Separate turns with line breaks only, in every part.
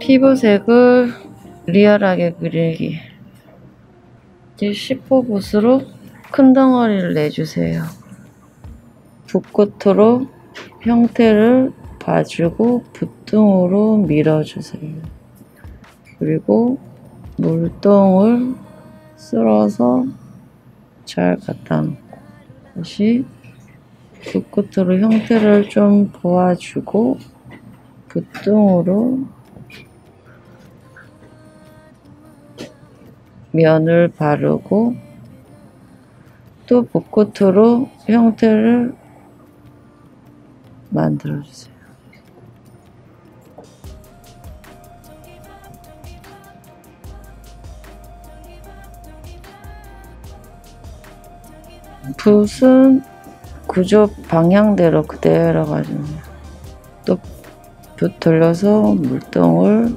피부색을 리얼하게 그리기. 이제 10호 붓으로 큰 덩어리를 내주세요. 붓끝으로 형태를 봐주고 붓등으로 밀어주세요. 그리고 물동을 쓸어서 잘 갖다 놓고 다시 붓 끝으로 형태를 좀 보아주고 붓등으로 면을 바르고 또 붓끝으로 형태를 만들어주세요. 붓은 구조 방향대로 그대로 가지고 또붓 돌려서 물동을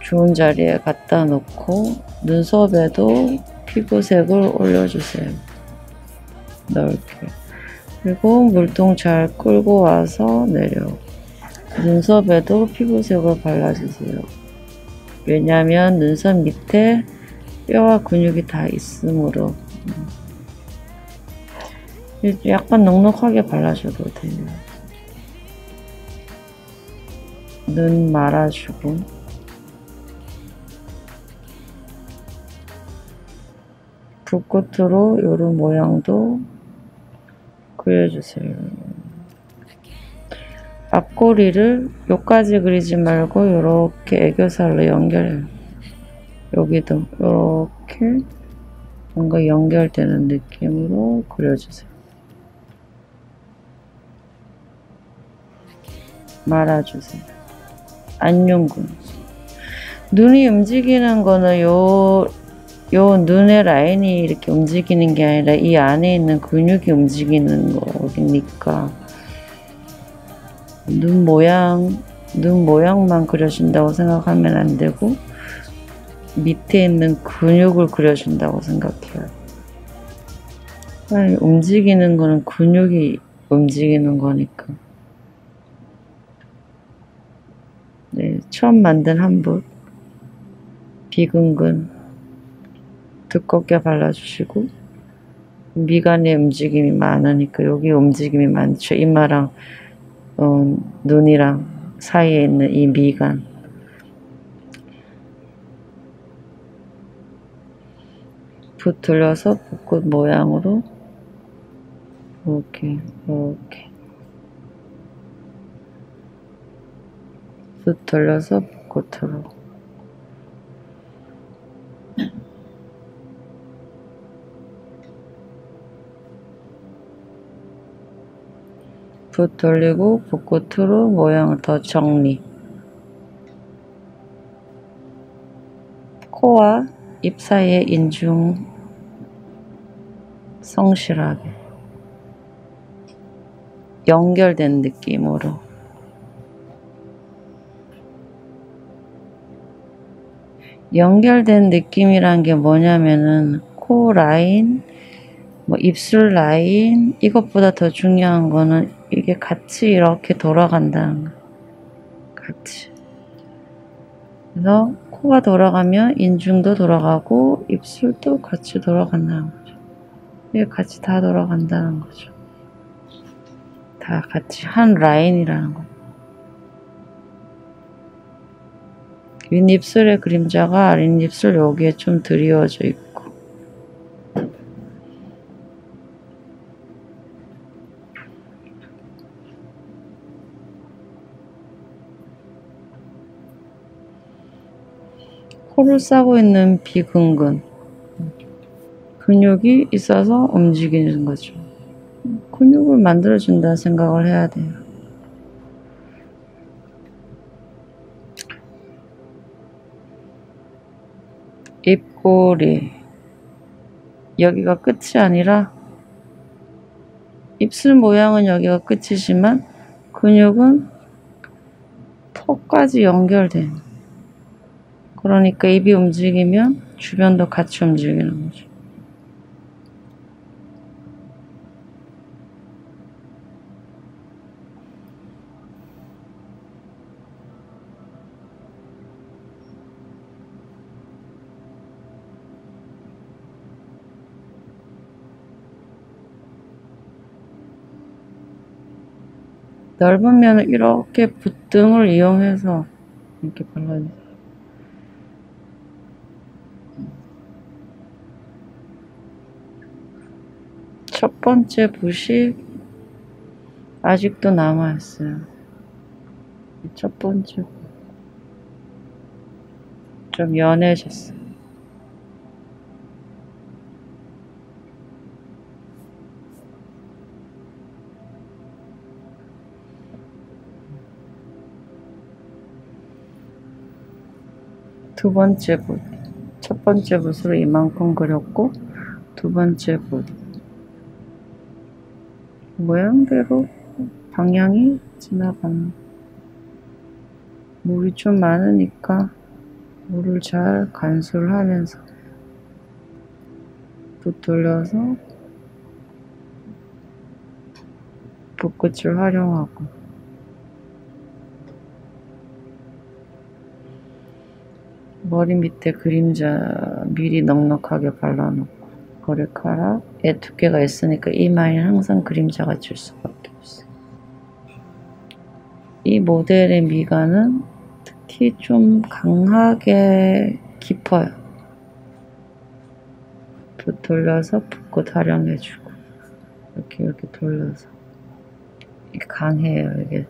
좋은 자리에 갖다 놓고 눈썹에도 피부색을 올려주세요. 넓게. 그리고 물통 잘 끌고 와서 내려. 눈썹에도 피부색을 발라주세요. 왜냐면 눈썹 밑에 뼈와 근육이 다 있으므로 약간 넉넉하게 발라줘도 돼요. 눈 말아주고 붓끝으로 요런 모양도 그려주세요. 앞꼬리를 요까지 그리지 말고 요렇게 애교살로 연결해요. 여기도 요렇게 뭔가 연결되는 느낌으로 그려주세요. 말아주세요. 안윤근. 눈이 움직이는 거는 요, 요 눈의 라인이 이렇게 움직이는 게 아니라 이 안에 있는 근육이 움직이는 거니까. 눈 모양, 눈 모양만 그려준다고 생각하면 안 되고, 밑에 있는 근육을 그려준다고 생각해요. 움직이는 거는 근육이 움직이는 거니까. 네, 처음 만든 한붓 비근근 두껍게 발라주시고 미간에 움직임이 많으니까 여기 움직임이 많죠. 이마랑 어, 눈이랑 사이에 있는 이 미간 붓 돌려서 붓꽃 모양으로 이렇게 이렇게 붓 돌려서 붓꽃으로 붓 돌리고 붓꽃으로 모양을 더 정리. 코와 입 사이에 인중 성실하게 연결된 느낌으로 연결된 느낌이란 게 뭐냐면은 코 라인, 뭐 입술 라인 이것보다 더 중요한 거는 이게 같이 이렇게 돌아간다는 거. 같이. 그래서 코가 돌아가면 인중도 돌아가고 입술도 같이 돌아간다는 거죠. 이게 같이 다 돌아간다는 거죠. 다 같이 한 라인이라는 거죠. 윗입술의 그림자가 아랫입술 여기에 좀 드리워져 있고 코를 싸고 있는 비근근 근육이 있어서 움직이는 거죠. 근육을 만들어준다 생각을 해야 돼요. 꼬리 여기가 끝이 아니라 입술 모양은 여기가 끝이지만 근육은 턱까지 연결된 그러니까 입이 움직이면 주변도 같이 움직이는 거죠. 얇은 면은 이렇게 붓등을 이용해서 이렇게 발라주세요. 첫 번째 붓이 아직도 남아있어요. 첫 번째 좀 연해졌어요. 두 번째 붓. 첫 번째 붓으로 이만큼 그렸고, 두 번째 붓. 모양대로 방향이 지나가는. 물이 좀 많으니까 물을 잘 간수를 하면서 붓 돌려서 붓끝을 활용하고 머리 밑에 그림자 미리 넉넉하게 발라놓고 머리카락에 두께가 있으니까 이마에는 항상 그림자가 질 수밖에 없어요. 이 모델의 미간은 특히 좀 강하게 깊어요. 붓 돌려서 붓꽃 활용해주고 이렇게 이렇게 돌려서 강해요. 이게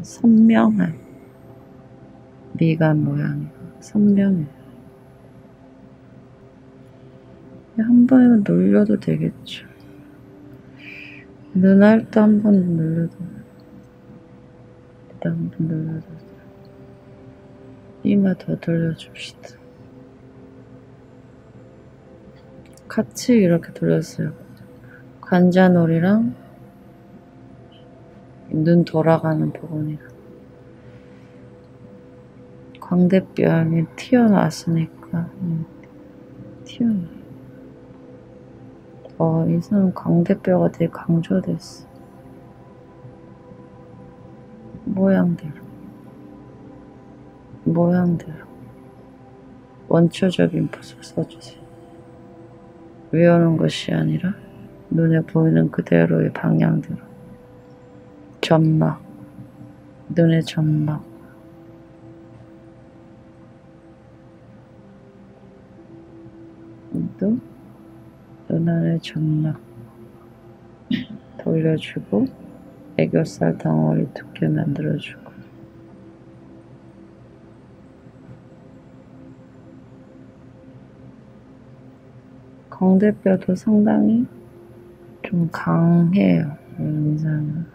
선명한 미간 모양이에요. 선명해. 한 번은 눌려도 되겠죠. 눈알도 한번 눌러도 일단 한번 눌러도 이마 더 돌려줍시다. 같이 이렇게 돌렸어요. 관자놀이랑 눈 돌아가는 부분이랑 광대뼈이 튀어나왔으니까 음, 튀어나. 어, 이 사람 광대뼈가 되게 강조됐어. 모양대로. 모양대로. 원초적인 붓을 써주세요. 외우는 것이 아니라 눈에 보이는 그대로의 방향대로. 점막. 눈의 점막. 또 눈안의 점막 돌려주고 애교살 덩어리 두께 만들어주고 광대뼈도 상당히 좀 강해요. 인상은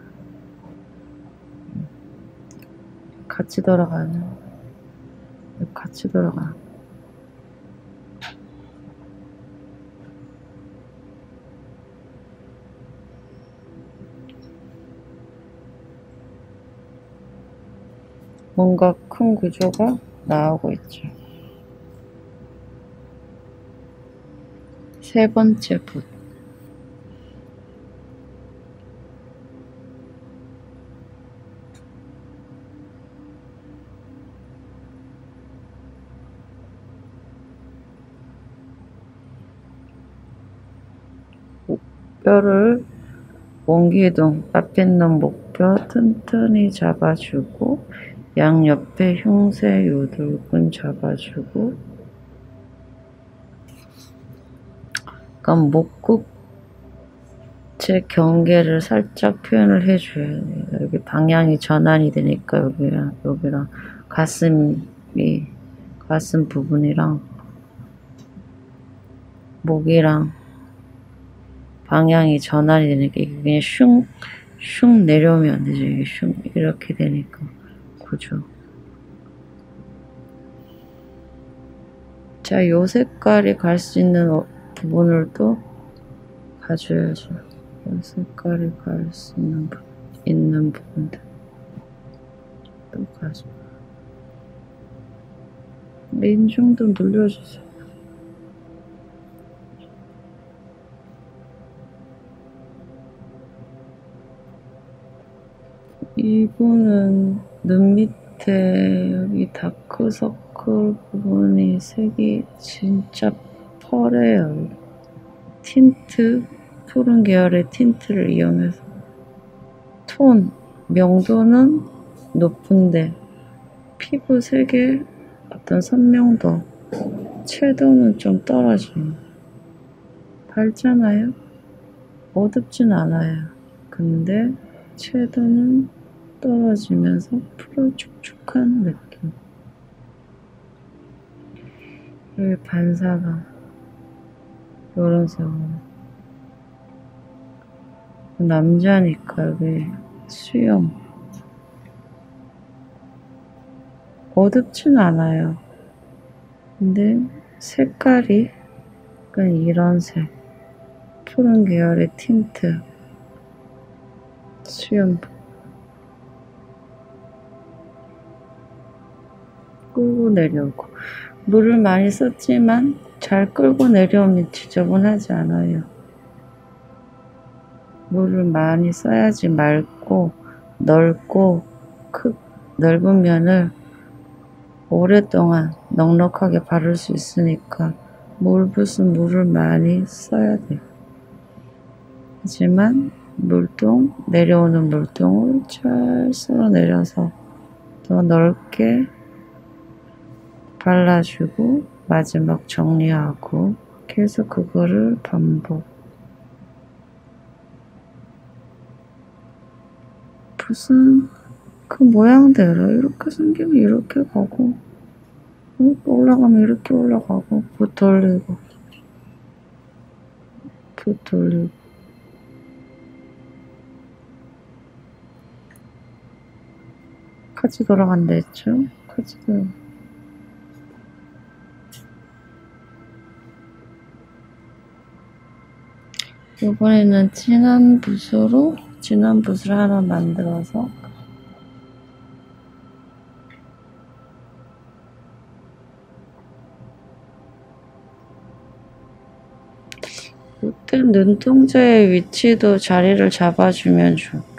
같이 돌아가는 같이 돌아가. 뭔가 큰 구조가 나오고 있죠. 세 번째 붓. 뼈를 원기둥 앞에 있는 목뼈 튼튼히 잡아주고 양옆에 흉쇄 요들근 잡아주고 약간 목국 제 경계를 살짝 표현을 해줘야 돼요. 여기 방향이 전환이 되니까 여기랑 여기랑 가슴이 가슴 부분이랑 목이랑 방향이 전환이 되니까 이게 그냥 슝, 슝 내려오면 안 되죠. 슝 이렇게 되니까. 구조. 자, 요 색깔이 갈 수 있는 어, 부분을 또 가져야죠. 요 색깔이 갈 수 있는, 부, 있는 부분들. 또 가져. 인중도 눌려주세요. 이분은 눈 밑에 여기 다크서클 부분이 색이 진짜 퍼래요. 틴트, 푸른 계열의 tint를 이용해서 톤, 명도는 높은데 피부 색의 어떤 선명도, 채도는 좀 떨어지고 밝잖아요? 어둡진 않아요. 근데 채도는 떨어지면서 푸르 축축한 느낌. 여기 반사가 색으로 남자니까 여기 수염 어둡진 않아요. 근데 색깔이 약간 이런 색 푸른 계열의 틴트 수염 끌고 내려오고 물을 많이 썼지만 잘 끌고 내려오면 지저분하지 않아요. 물을 많이 써야지 맑고 넓고 크, 넓은 면을 오랫동안 넉넉하게 바를 수 있으니까 물붓은 물을 많이 써야 돼요. 하지만 물동, 내려오는 물동을 잘 쓸어 내려서 더 넓게 발라주고 마지막 정리하고 계속 그거를 반복. 무슨 그 모양대로 이렇게 생기면 이렇게 가고 이렇게 올라가면 이렇게 올라가고 붓 돌리고 붓 돌리고. 카지 돌아간다 했죠? 카지 돌아 이번에는 진한 붓으로 진한 붓을 하나 만들어서 이때 눈동자의 위치도 자리를 잡아주면 좋겠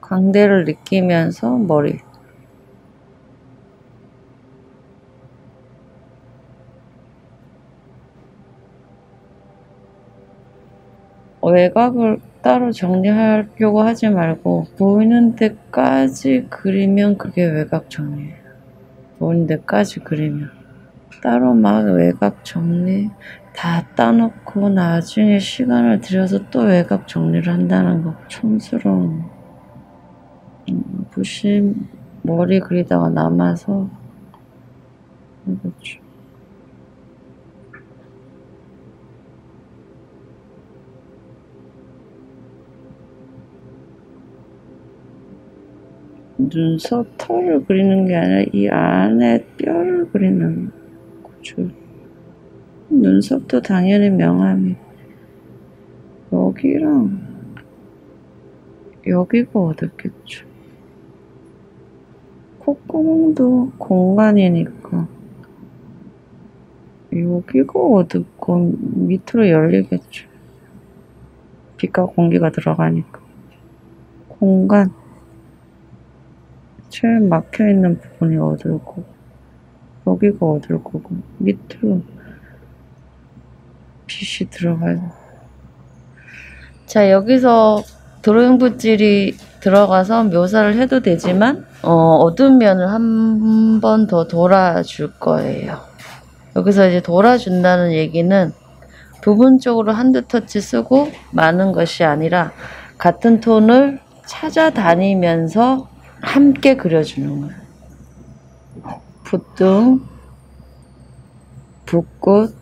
광대를 느끼면서 머리. 외곽을 따로 정리하려고 하지 말고 보이는 데까지 그리면 그게 외곽 정리예요. 보이는 데까지 그리면. 따로 막 외곽 정리 다 따놓고 나중에 시간을 들여서 또 외곽 정리를 한다는 거. 촌스러운 음, 붓이 머리 그리다가 남아서 그렇죠. 눈썹 털을 그리는 게 아니라 이 안에 뼈를 그리는 거죠. 눈썹도 당연히 명암이 여기랑 여기가 어둡겠죠. 콧구멍도 공간이니까 여기가 어둡고 밑으로 열리겠죠. 빛과 공기가 들어가니까 공간 제일 막혀있는 부분이 어둡고 여기가 어두울 거고 밑으로 빛이 들어가요. 자 여기서 드로잉 붓질이 들어가서 묘사를 해도 되지만 어, 어두운 면을 한 번 더 돌아줄 거예요. 여기서 이제 돌아준다는 얘기는 부분적으로 한두 터치 쓰고 많은 것이 아니라 같은 톤을 찾아다니면서 함께 그려주는 거예요. 붓등 붓꽃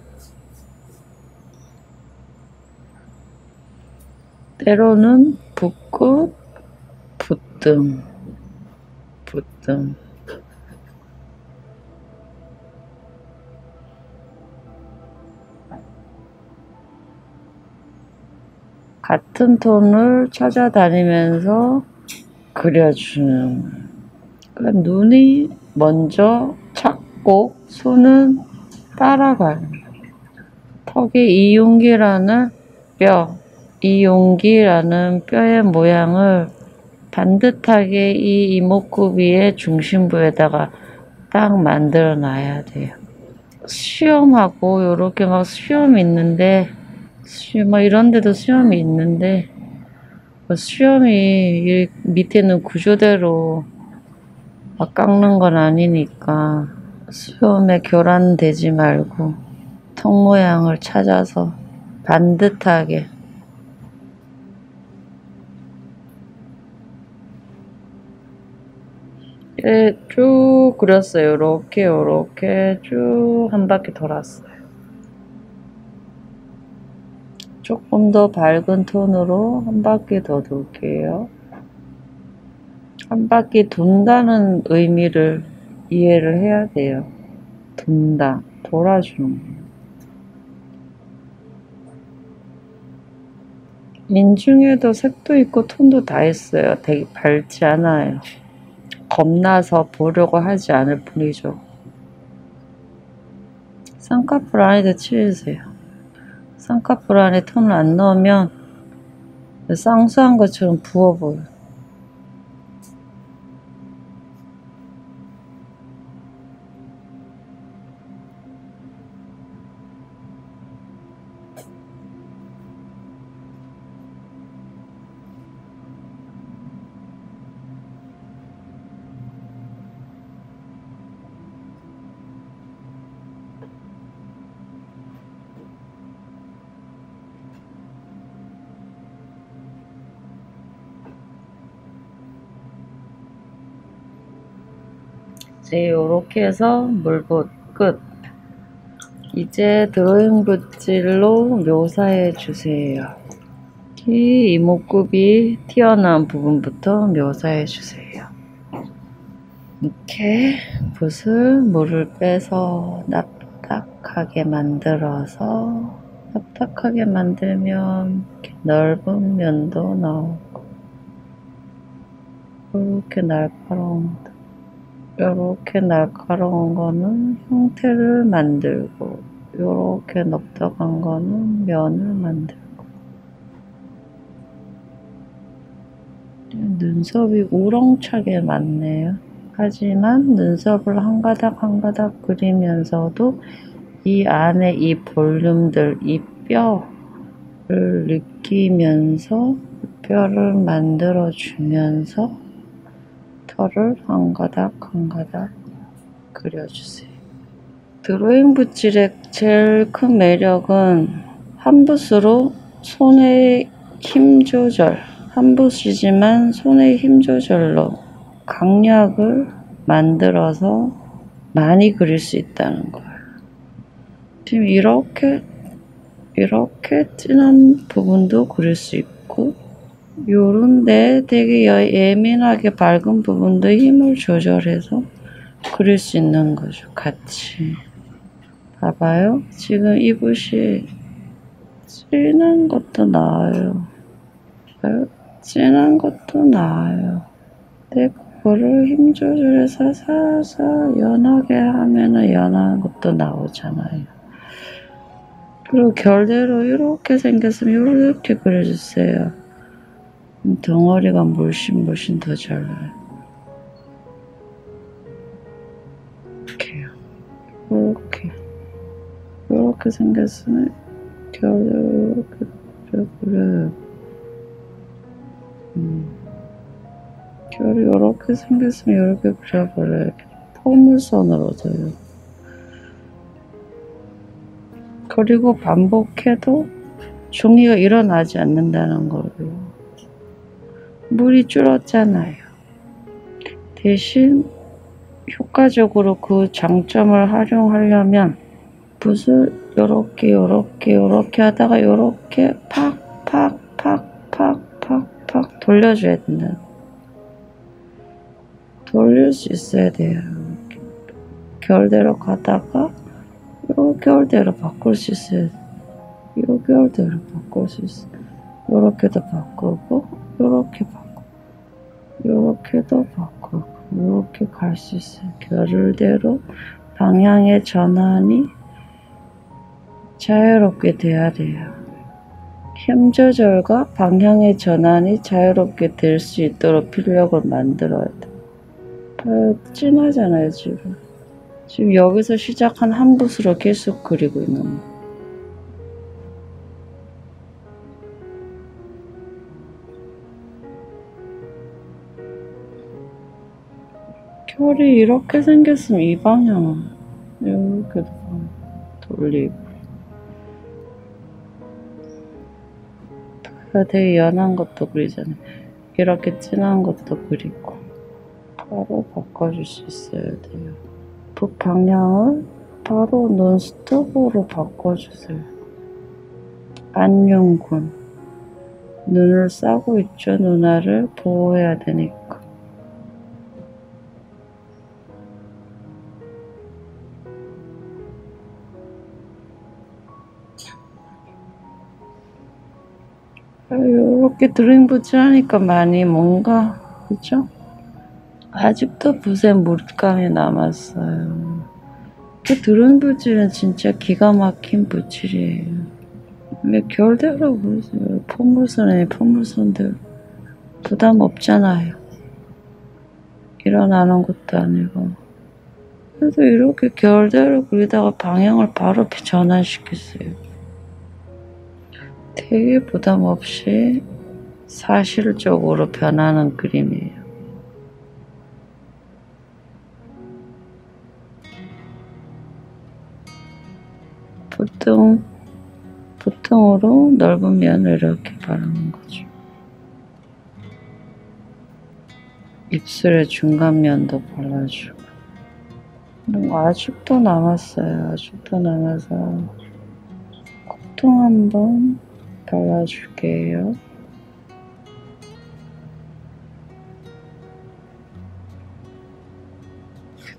때로는 붓꽃 붓뜸 붓뜸 같은 톤을 찾아다니면서 그려주는 그러니까 눈이 먼저 찾고 손은 따라가는 턱에 이용기라는 뼈, 이용기라는 뼈의 모양을 반듯하게 이 이목구비의 중심부에다가 딱 만들어 놔야 돼요. 수염하고 요렇게 막 수염 있는데 수염 막 이런 데도 수염이 있는데 뭐 수염이 밑에는 구조대로 막 깎는 건 아니니까 수염에 교란되지 말고 턱 모양을 찾아서 반듯하게 예, 쭉 그렸어요. 이렇게 이렇게 쭉 한 바퀴 돌았어요. 조금 더 밝은 톤으로 한 바퀴 더 돌게요. 한 바퀴 돈다는 의미를 이해를 해야 돼요. 돈다, 돌아주는 거. 민중에도 색도 있고 톤도 다 있어요. 되게 밝지 않아요. 겁나서 보려고 하지 않을 뿐이죠. 쌍꺼풀 안에도 칠해주세요. 쌍꺼풀 안에 톤을 안 넣으면 쌍수한 것처럼 부어 보여. 이제 요렇게 해서 물붓 끝. 이제 드로잉 붓질로 묘사해 주세요. 이 이목구비 튀어나온 부분부터 묘사해 주세요. 이렇게 붓을 물을 빼서 납작하게 만들어서 납작하게 만들면 넓은 면도 나오고 이렇게 날카로운 이렇게 날카로운 거는 형태를 만들고 이렇게 넓적한 거는 면을 만들고 눈썹이 우렁차게 많네요. 하지만 눈썹을 한 가닥 한 가닥 그리면서도 이 안에 이 볼륨들, 이 뼈를 느끼면서 뼈를 만들어 주면서 털을 한 가닥 한 가닥 그려주세요. 드로잉 붓질의 제일 큰 매력은 한 붓으로 손의 힘 조절, 한 붓이지만 손의 힘 조절로 강약을 만들어서 많이 그릴 수 있다는 거예요. 지금 이렇게 이렇게 진한 부분도 그릴 수 있고 요런데 되게 예민하게 밝은 부분도 힘을 조절해서 그릴 수 있는 거죠. 같이. 봐봐요. 지금 이 붓이 진한 것도 나아요. 진한 것도 나아요. 근데 그거를 힘 조절해서 살살 연하게 하면은 연한 것도 나오잖아요. 그리고 결대로 이렇게 생겼으면 이렇게 그려주세요. 덩어리가 물씬 물씬 더 잘 나요. 이렇게요. 이렇게. 이렇게 생겼으면 결대로 이렇게 그려요. 음. 결이 이렇게 생겼으면 이렇게 그려버려요. 포물선으로서요. 그리고 반복해도 종이가 일어나지 않는다는 거예요. 물이 줄었잖아요. 대신 효과적으로 그 장점을 활용하려면 붓을 요렇게 요렇게 요렇게 하다가 요렇게 팍팍팍팍팍팍 돌려줘야 된다. 돌릴 수 있어야 돼요. 결대로 가다가 요 결대로 바꿀 수 있어야 돼. 요 결대로 바꿀 수 있어. 요렇게도 바꾸고 요렇게 바꾸고 요렇게도 바꾸고 요렇게 갈 수 있어요. 결대로 방향의 전환이 자유롭게 돼야 돼요. 힘 조절과 방향의 전환이 자유롭게 될 수 있도록 필력을 만들어야 돼. 봐요. 진하잖아요, 지금. 지금 여기서 시작한 한 붓으로 계속 그리고 있는 거. 결이 이렇게 생겼으면 이 방향은 이렇게 돌리고. 되게 연한 것도 그리잖아요. 이렇게 진한 것도 그리고 바로 바꿔줄 수 있어야 돼요. 붓 방향을 바로 논스톱으로 바꿔주세요. 안윤군 눈을 싸고 있죠. 누나를 보호해야 되니까. 이렇게 드링붓이 하니까 많이 뭔가 그죠? 아직도 붓에 물감이 남았어요. 그 드론붓질은 진짜 기가 막힌 붓질이에요. 왜 결대로 보세요. 포물선에 포물선들 부담 없잖아요. 일어나는 것도 아니고. 그래도 이렇게 결대로 그리다가 방향을 바로 전환시켰어요. 되게 부담 없이 사실적으로 변하는 그림이에요. 보통 보통으로 넓은 면을 이렇게 바르는 거죠. 입술의 중간면도 발라주고 아직도 남았어요. 아직도 남아서 콧등 한번 발라줄게요.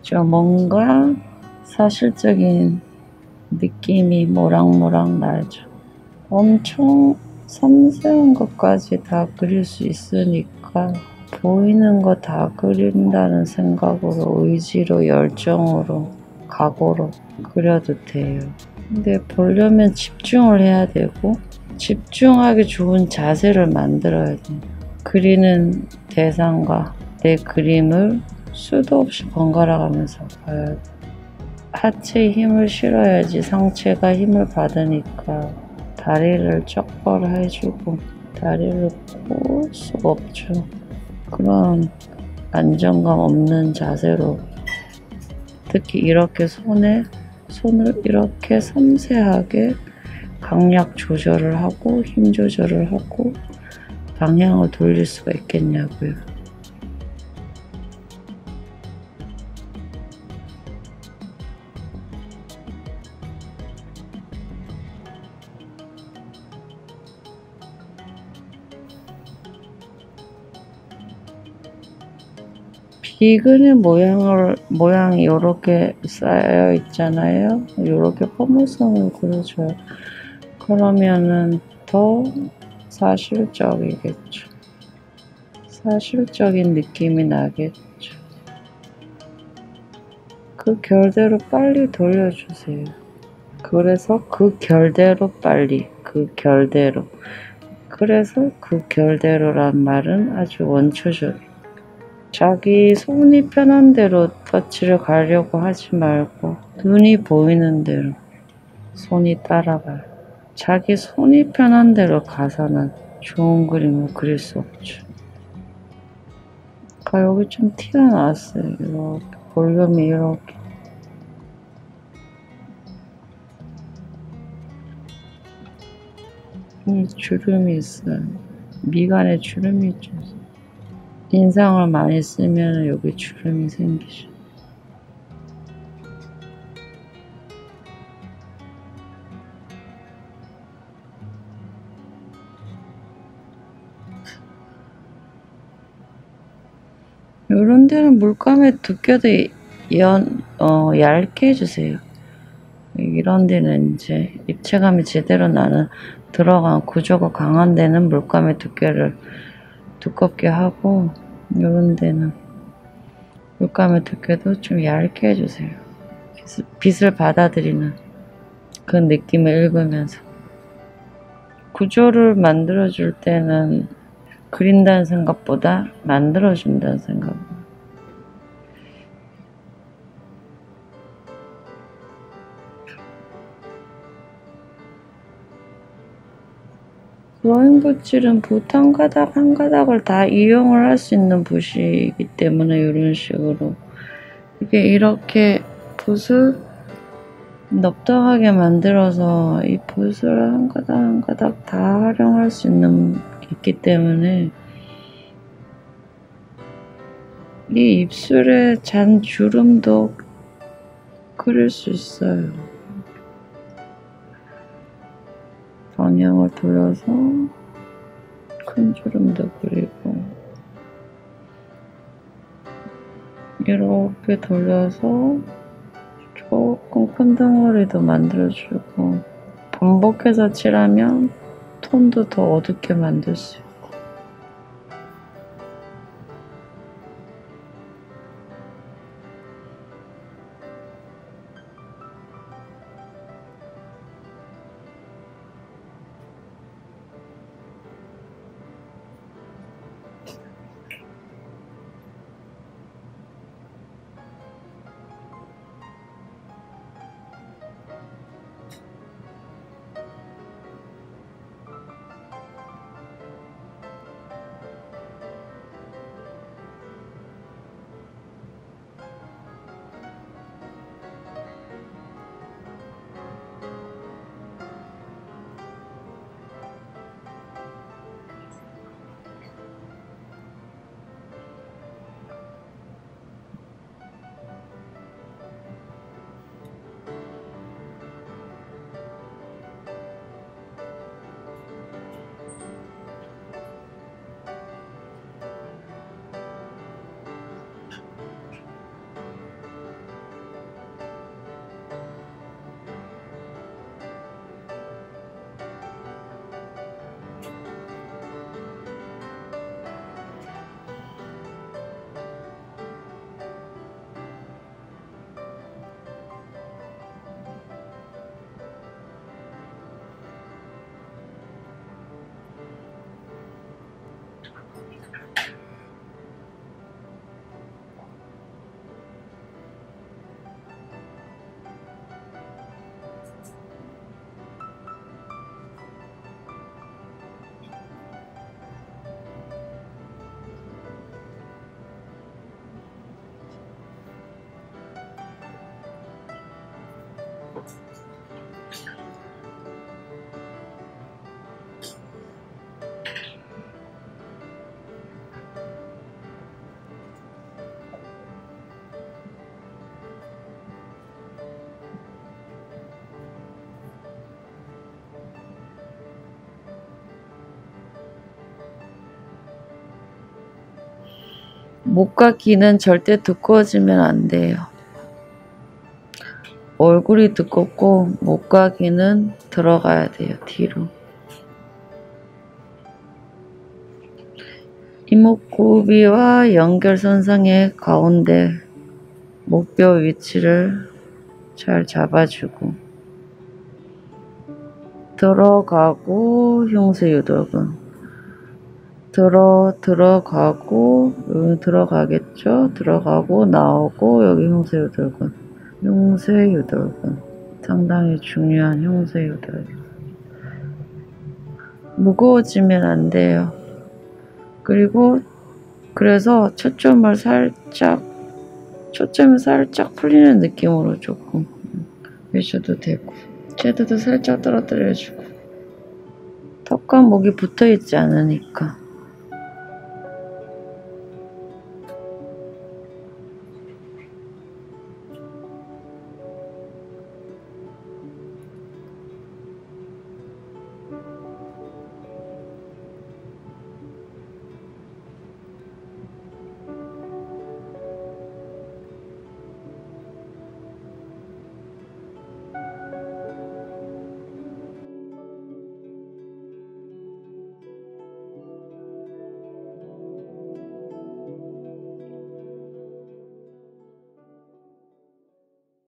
그죠? 뭔가 사실적인 느낌이 모락모락 나죠. 엄청 섬세한 것까지 다 그릴 수 있으니까 보이는 거 다 그린다는 생각으로 의지로 열정으로 각오로 그려도 돼요. 근데 보려면 집중을 해야 되고 집중하기 좋은 자세를 만들어야 돼요. 그리는 대상과 내 그림을 수도 없이 번갈아 가면서 봐야 돼. 하체에 힘을 실어야지 상체가 힘을 받으니까 다리를 쪽벌 해주고 다리를 꼬을 수가 없죠. 그런 안정감 없는 자세로 특히 이렇게 손에 손을 이렇게 섬세하게 강약 조절을 하고 힘 조절을 하고 방향을 돌릴 수가 있겠냐고요. 비근의 모양을 모양이 이렇게 쌓여 있잖아요. 이렇게 포물선을 그려줘요. 그러면은 더 사실적이겠죠. 사실적인 느낌이 나겠죠. 그 결대로 빨리 돌려주세요. 그래서 그 결대로 빨리, 그 결대로. 그래서 그 결대로란 말은 아주 원초적이에요. 자기 손이 편한 대로 터치를 가려고 하지 말고 눈이 보이는 대로 손이 따라가요. 자기 손이 편한 대로 가서는 좋은 그림을 그릴 수 없죠. 아, 여기 좀 티가 났어요. 이렇게 볼륨이 이렇게. 이 주름이 있어요. 미간에 주름이 좀 있어요. 인상을 많이 쓰면 여기 주름이 생기죠. 이런 데는 물감의 두께도 연, 어, 얇게 해주세요. 이런 데는 이제 입체감이 제대로 나는 들어간 구조가 강한 데는 물감의 두께를 두껍게 하고 요런 데는 물감의 두께도 좀 얇게 해주세요. 빛을, 받아들이는 그 느낌을 읽으면서 구조를 만들어줄 때는 그린다는 생각보다 만들어준다는 생각. 붓 한 가닥 한 가닥을 다 이용을 할 수 있는 붓이기 때문에 이런 식으로 이게 이렇게 붓을 넙덕하게 만들어서 이 붓을 한 가닥 한 가닥 다 활용할 수 있는 게 있기 때문에 이 입술에 잔 주름도 그릴 수 있어요. 방향을 돌려서 큰 주름도 그리고 이렇게 돌려서 조금 큰 덩어리도 만들어주고 반복해서 칠하면 톤도 더 어둡게 만들 수 있고 목과 귀는 절대 두꺼워지면 안 돼요. 얼굴이 두껍고 목과 귀는 들어가야 돼요, 뒤로. 이목구비와 연결선상의 가운데 목뼈 위치를 잘 잡아주고 들어가고 흉쇄 유돌근 들어 들어가고 여기 들어가겠죠? 들어가고 나오고 여기 흉쇄 유돌근 상당히 중요한 유돌근 무거워지면 안 돼요. 그리고 그래서 초점을 살짝 초점이 살짝 풀리는 느낌으로 조금 해줘도 되고 섀도도 살짝 떨어뜨려주고 턱과 목이 붙어 있지 않으니까